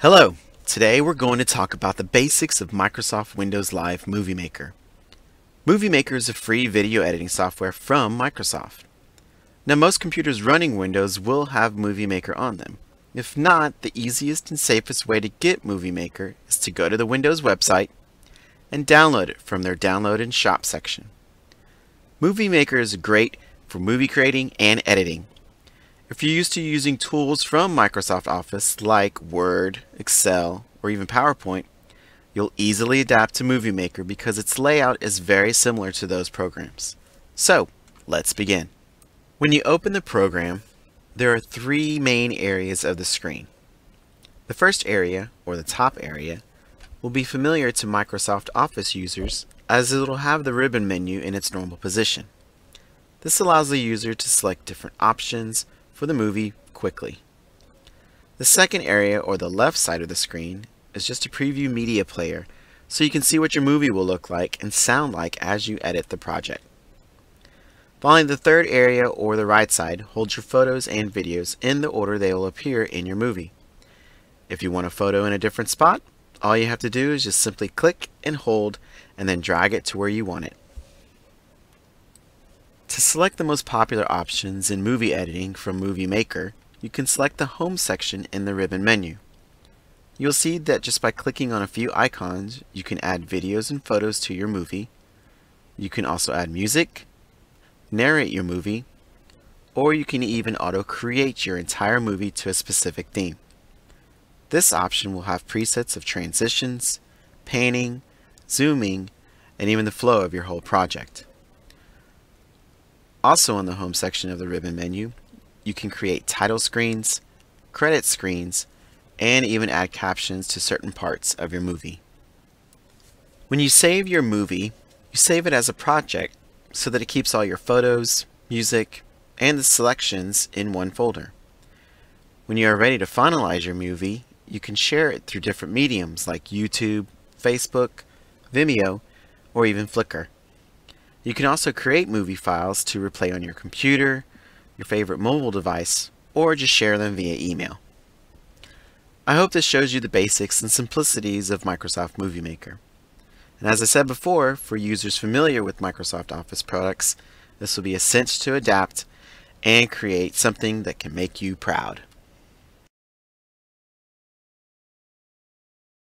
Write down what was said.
Hello! Today we're going to talk about the basics of Microsoft Windows Live Movie Maker. Movie Maker is a free video editing software from Microsoft. Now most computers running Windows will have Movie Maker on them. If not, the easiest and safest way to get Movie Maker is to go to the Windows website and download it from their Download and Shop section. Movie Maker is great for movie creating and editing. If you're used to using tools from Microsoft Office like Word, Excel, or even PowerPoint, you'll easily adapt to Movie Maker because its layout is very similar to those programs. So, let's begin. When you open the program, there are three main areas of the screen. The first area, or the top area, will be familiar to Microsoft Office users as it will have the ribbon menu in its normal position. This allows the user to select different options, for the movie quickly. The second area, or the left side of the screen, is just a preview media player, so you can see what your movie will look like and sound like as you edit the project. Finally, the third area, or the right side, holds your photos and videos in the order they will appear in your movie. If you want a photo in a different spot, all you have to do is just simply click and hold and then drag it to where you want it. To select the most popular options in movie editing from Movie Maker, you can select the Home section in the ribbon menu. You'll see that just by clicking on a few icons, you can add videos and photos to your movie. You can also add music, narrate your movie, or you can even auto-create your entire movie to a specific theme. This option will have presets of transitions, panning, zooming, and even the flow of your whole project. Also in the home section of the ribbon menu, you can create title screens, credit screens, and even add captions to certain parts of your movie. When you save your movie, you save it as a project so that it keeps all your photos, music, and the selections in one folder. When you are ready to finalize your movie, you can share it through different mediums like YouTube, Facebook, Vimeo, or even Flickr. You can also create movie files to replay on your computer, your favorite mobile device, or just share them via email. I hope this shows you the basics and simplicities of Microsoft Movie Maker. And as I said before, for users familiar with Microsoft Office products, this will be a cinch to adapt and create something that can make you proud.